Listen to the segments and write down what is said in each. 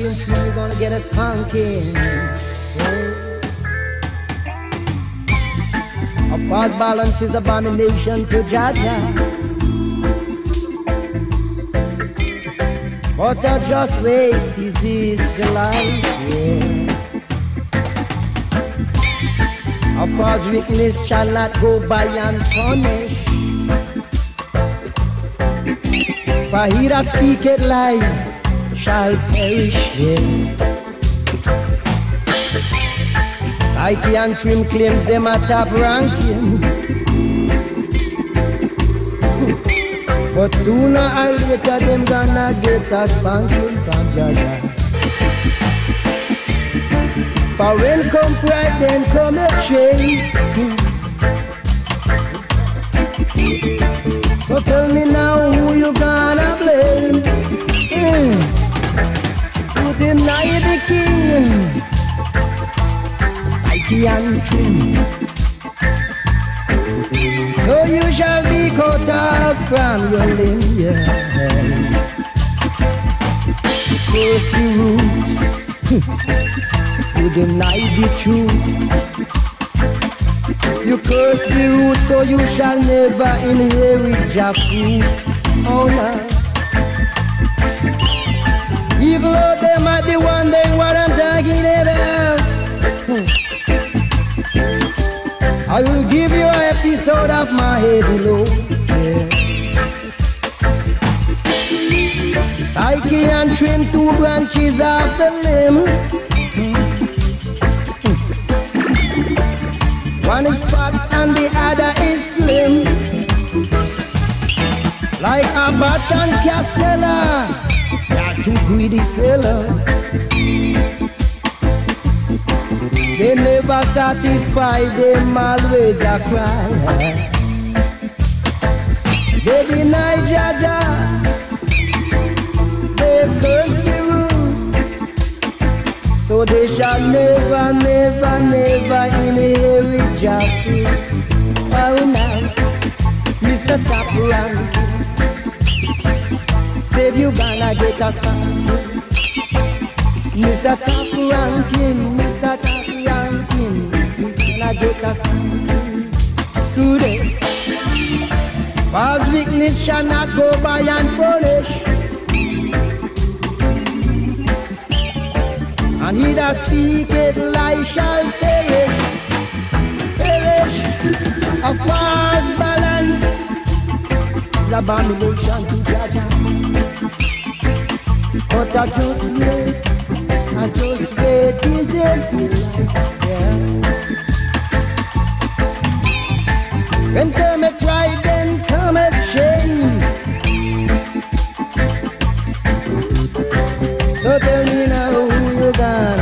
spanking tree, gonna get a spanking. Yeah. A false balance is abomination to Jah Jah. But I just weight, is his delight, yeah. A false weakness shall not go by unpunished. For he that speaketh lies shall perish. Yeah. Psyche and Trim claims them a top ranking. But sooner or later them gonna get a spanking from Jah Jah. When come pride, then come a change. King? Psyche and Trim. So you shall be cut off from your limb, yeah. Curse the root. you deny the truth. You curse the root, so you shall never inherit your fruit. Oh no. I will give you an episode of my heavy load. Yeah. Psyche and trim two branches of the limb. One is fat and the other is slim. Like a and Costello, they're two greedy fellas. They never satisfy them, always a cry. They deny Jaja, they curse the root, so they shall never, never, never inherit Jah Oh now, Mr. Top Ranking, save you gonna get a spanking. Mr. Top Ranking, Mr. Top Ranking, you gonna get a spanking today. Cause weakness shall not go by unpunished. And he that speaketh lie shall perish. Perish. A false balance is abomination to Jah Jah. But I just wait, I just wait, yeah. When come a pride, come. So tell me now who you gonna.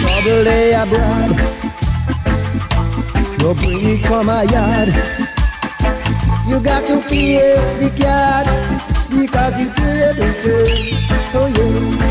Trouble lay abroad, no bring a yard. You got to face the car никак не 油